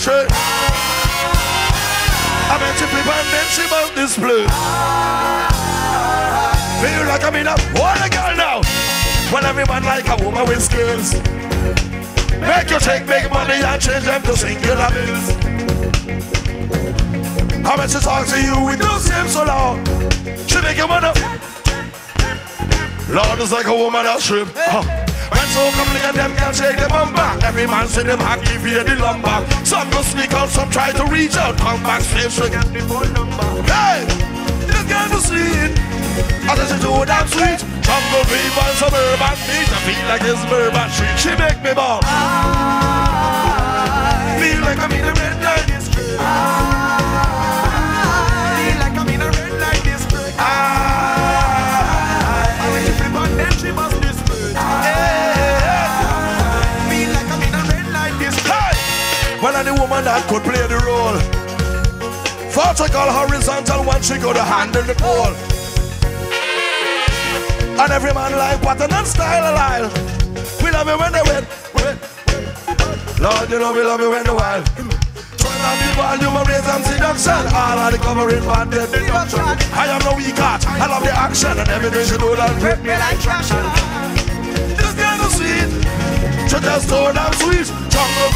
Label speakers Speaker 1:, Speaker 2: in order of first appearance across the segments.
Speaker 1: straight. I meant to flip and then she bought this blue. Feel like I'm in a a girl now. Well, everyone like a woman with skills. Make you take big money and change them to singular bills. I meant to talk to you with no same so long. She make you wanna. Lord is like a woman that strip. Huh. When so come and them can shake them on back. Every man say them hack give you the lumber. Some go sneak out, some try to reach out. Come back, slave, so get the phone number. Hey, this girl to see it. I said she do damn sweet. Jungle fever, suburban beat. I feel like it's bourbon street. She make me ball. I Feel like I'm in woman that could play the role. Vertical, horizontal, one she to handle the pole. And every man like what and style alive. We love it when they wet, wet. Lord, you know we love it when they wild. Turn on the volume and raise and seduction. All of the covering band, the deduction. I am no weak heart. I love the action and everything she do that grip me like traction. This girl is sweet. She just so damn sweet. Jungle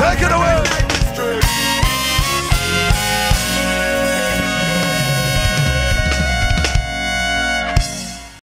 Speaker 1: Take it away.